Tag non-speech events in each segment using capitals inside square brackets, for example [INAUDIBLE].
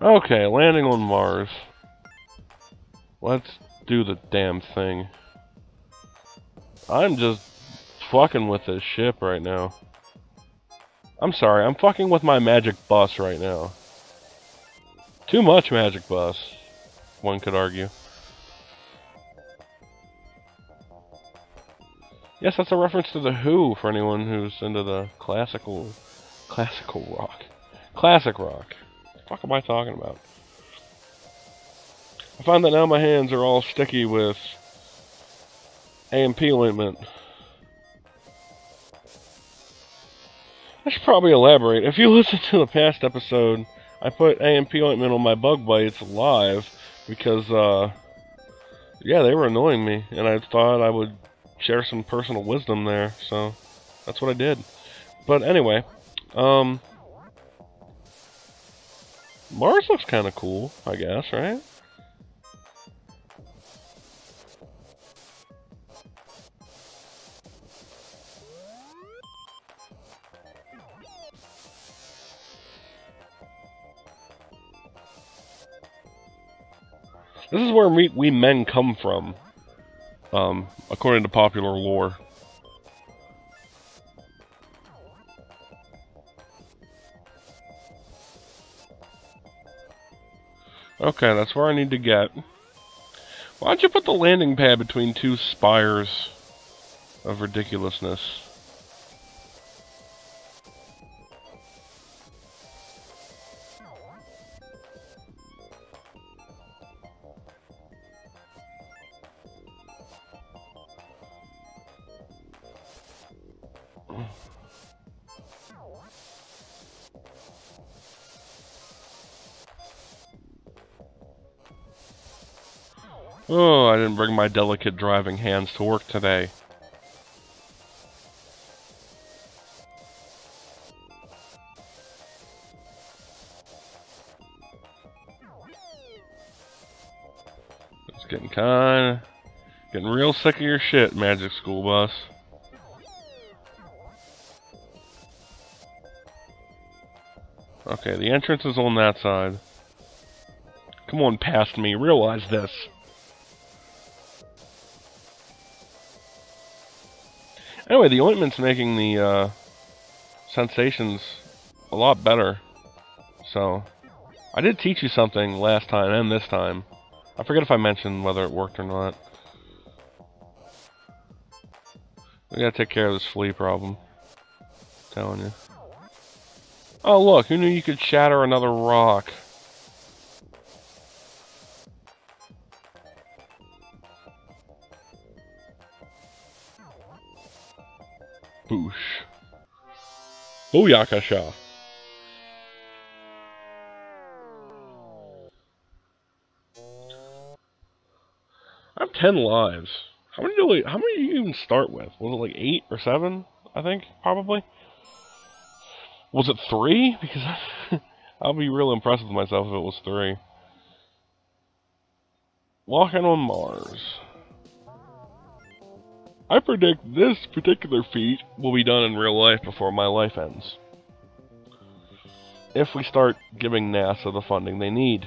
Okay, landing on Mars. Let's do the damn thing. I'm just fucking with this ship right now. I'm sorry, I'm fucking with my magic bus right now. Too much magic bus, one could argue. Yes, that's a reference to The Who for anyone who's into the classical, classical rock. Classic rock. Fuck am I talking about? I find that now my hands are all sticky with AMP ointment. I should probably elaborate. If you [LAUGHS] listen to the past episode, I put AMP ointment on my bug bites live because, uh, yeah, they were annoying me, and I thought I would share some personal wisdom there, so that's what I did. But anyway, um, Mars looks kind of cool, I guess, right? This is where we, we men come from, um, according to popular lore. Okay, that's where I need to get. Why'd you put the landing pad between two spires of ridiculousness? Oh, I didn't bring my delicate driving hands to work today. It's getting kinda... Getting real sick of your shit, Magic School Bus. Okay, the entrance is on that side. Come on past me, realize this. Anyway, the ointment's making the uh, sensations a lot better. So, I did teach you something last time and this time. I forget if I mentioned whether it worked or not. We gotta take care of this flea problem. I'm telling you. Oh look, who knew you could shatter another rock? Booyakasha. I have ten lives. How many do we, how many do you even start with? Was it like eight or seven? I think, probably. Was it three? [LAUGHS] Because I'll be real impressed with myself if it was three. Walking on Mars. I predict this particular feat will be done in real life before my life ends. If we start giving NASA the funding they need.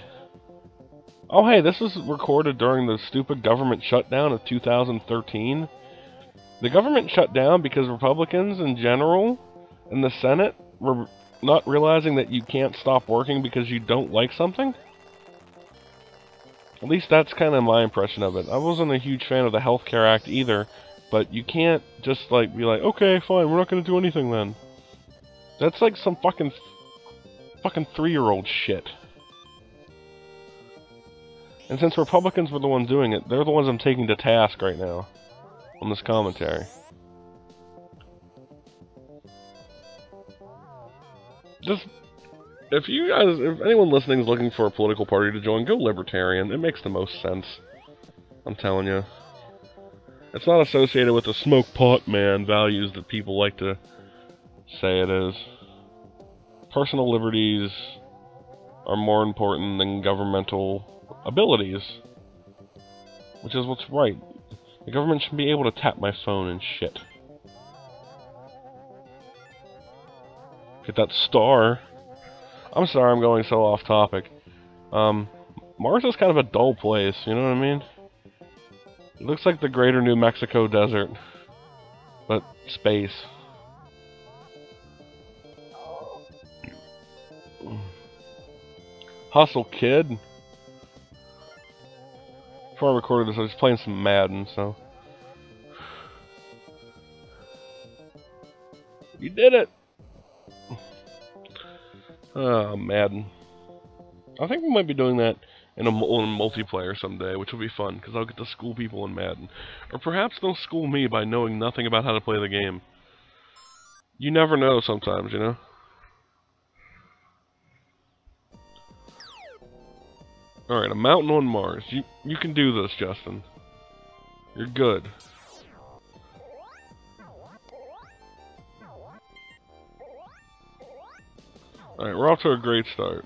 Oh hey, this was recorded during the stupid government shutdown of 2013. The government shut down because Republicans in general in the Senate were not realizing that you can't stop working because you don't like something. At least that's kind of my impression of it. I wasn't a huge fan of the Health Care Act either, but you can't just like be like, okay, fine, we're not gonna do anything then. That's like some fucking fucking three-year-old shit. And since Republicans were the ones doing it, they're the ones I'm taking to task right now on this commentary. Just if you guys, if anyone listening is looking for a political party to join, go Libertarian. It makes the most sense. I'm telling you. It's not associated with the smoke pot man values that people like to say it is. Personal liberties are more important than governmental abilities. Which is what's right. The government should be able to tap my phone and shit. Get that star. I'm sorry I'm going so off topic. Um, Mars is kind of a dull place, you know what I mean? It looks like the greater New Mexico desert, but space. Hustle Kid. Before I recorded this, I was playing some Madden, so. You did it! Oh, Madden. I think we might be doing that in a, in multiplayer someday, which will be fun, because I'll get to school people in Madden. Or perhaps they'll school me by knowing nothing about how to play the game. You never know sometimes, you know? Alright, a mountain on Mars. You you can do this, Justin. You're good. Alright, we're off to a great start.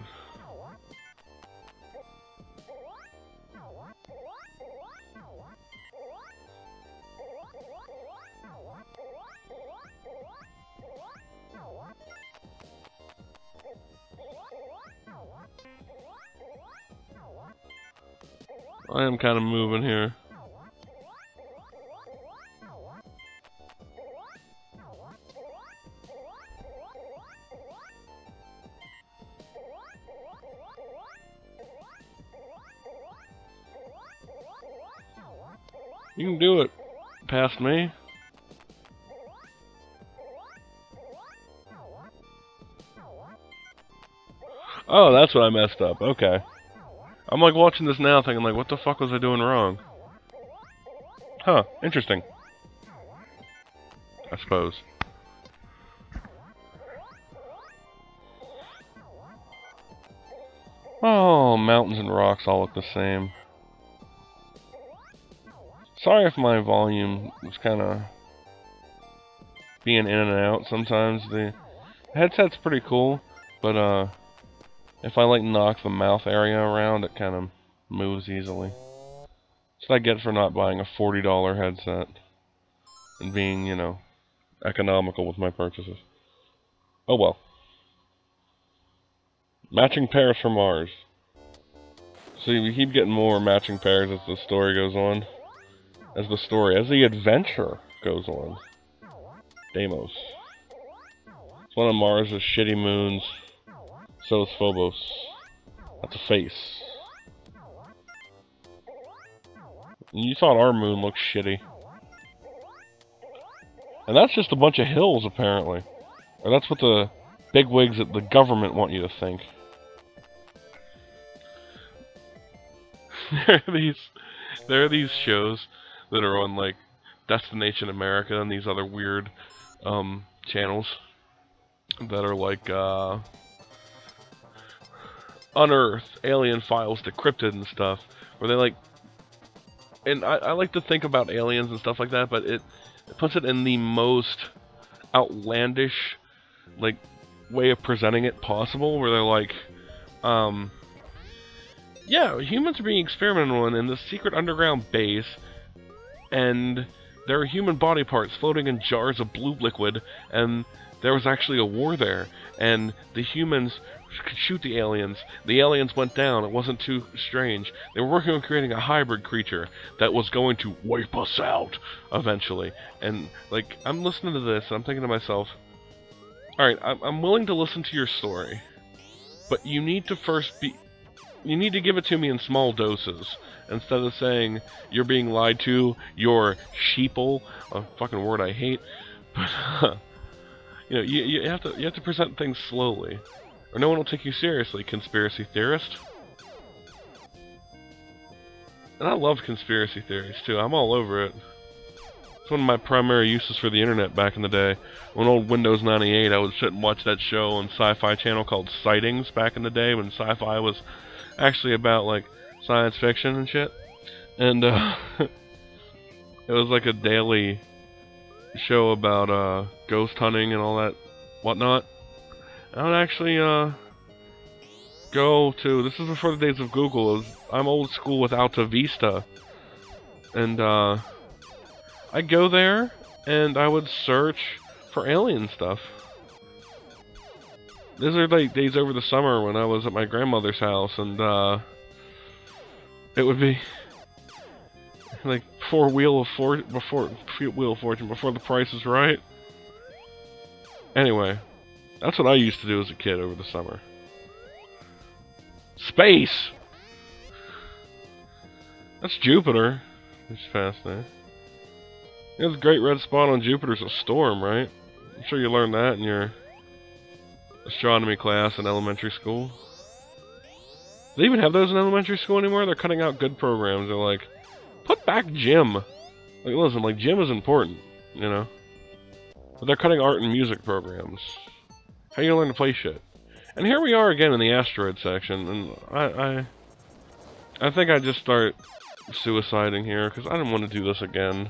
I am kind of moving here. You can do it. Past me. Oh, that's what I messed up. Okay. I'm like watching this now thinking like, what the fuck was I doing wrong? Huh, interesting. I suppose. Oh, mountains and rocks all look the same. Sorry if my volume was kind of being in and out sometimes. The headset's pretty cool, but uh, if I like knock the mouth area around, it kind of moves easily. That's what I get for not buying a $40 headset and being, you know, economical with my purchases. Oh well. Matching pairs for Mars. See, we keep getting more matching pairs as the story goes on. As the story, as the adventure goes on. Deimos. It's one of Mars' shitty moons. So is Phobos. That's a face. You thought our moon looked shitty. And that's just a bunch of hills, apparently. Or that's what the bigwigs at the government want you to think. [LAUGHS] there are these there are these shows that are on like Destination America and these other weird um, channels that are like uh, unearth alien files decrypted and stuff where they like and I, I like to think about aliens and stuff like that but it, it puts it in the most outlandish like way of presenting it possible where they're like um yeah humans are being experimented on in this secret underground base and there are human body parts floating in jars of blue liquid and there was actually a war there and the humans could shoot the aliens. The aliens went down. It wasn't too strange. They were working on creating a hybrid creature that was going to wipe us out eventually. And like, I'm listening to this, and I'm thinking to myself, all right, I'm, I'm willing to listen to your story, but you need to first be, you need to give it to me in small doses instead of saying you're being lied to, you're sheeple, a fucking word I hate. [LAUGHS] But you know, you, you have to you have to present things slowly or no one will take you seriously, conspiracy theorist. And I love conspiracy theories, too. I'm all over it. It's one of my primary uses for the internet back in the day. On old Windows 98, I would sit and watch that show on Sci-Fi Channel called Sightings back in the day when sci-fi was actually about, like, science fiction and shit. And, uh, [LAUGHS] it was like a daily show about, uh, ghost hunting and all that whatnot. I would actually uh, go to. This is before the days of Google. Was, I'm old school with Alta Vista, and uh, I'd go there and I would search for alien stuff. those are like days over the summer when I was at my grandmother's house, and uh, it would be before Wheel of For before Wheel of Fortune before The Price is Right. Anyway, that's what I used to do as a kid over the summer. Space. That's Jupiter. It's fascinating. Eh? You know, the great red spot on Jupiter's a storm, right? I'm sure you learned that in your astronomy class in elementary school. They even have those in elementary school anymore? They're cutting out good programs. They're like, put back gym. Like, listen, like, gym is important, you know? But they're cutting art and music programs. How you gonna learn to play shit? And here we are again in the asteroid section, and I, I, I think I just start suiciding here, because I didn't want to do this again.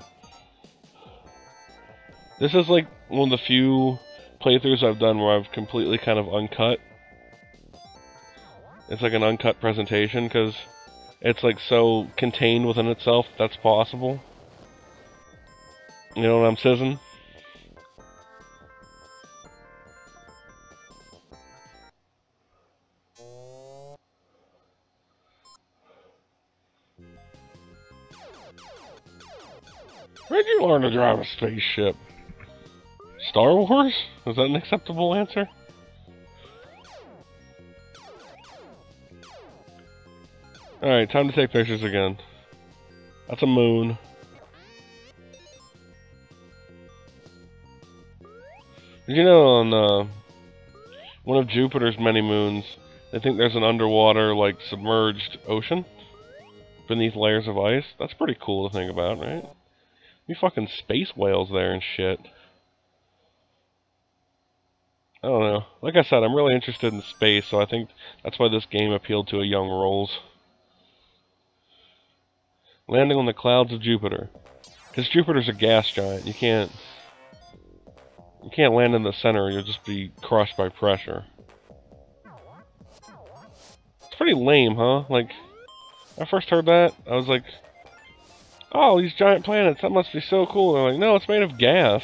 This is like one of the few playthroughs I've done where I've completely kind of uncut. It's like an uncut presentation, because it's like so contained within itself that's possible. You know what I'm saying? Where'd you learn to drive a spaceship? Star Wars? Is that an acceptable answer? Alright, time to take pictures again. That's a moon. Did you know on uh, one of Jupiter's many moons, they think there's an underwater, like, submerged ocean beneath layers of ice? That's pretty cool to think about, right? You fucking space whales there and shit. I don't know. Like I said, I'm really interested in space, so I think that's why this game appealed to a young Rowles. Landing on the clouds of Jupiter. Because Jupiter's a gas giant. You can't... You can't land in the center, you'll just be crushed by pressure. It's pretty lame, huh? Like, I first heard that, I was like, oh, these giant planets, that must be so cool. They're like, no, it's made of gas.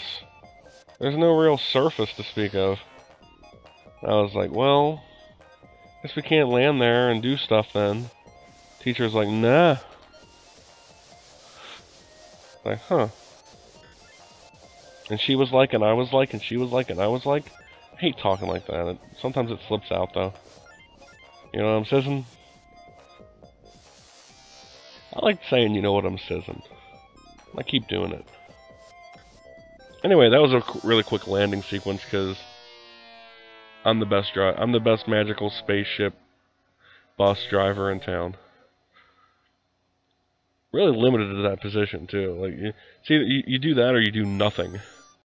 There's no real surface to speak of. I was like, well, guess we can't land there and do stuff then. Teacher's like, nah. Like, huh. And she was like, and I was like, and she was like, and I was like. I hate talking like that. It, sometimes it slips out, though. You know what I'm saying? I like saying, you know what I'm saying. I keep doing it. Anyway, that was a really quick landing sequence, because I'm the best driver. I'm the best magical spaceship bus driver in town. Really limited to that position too. Like, you, see, you, you do that or you do nothing.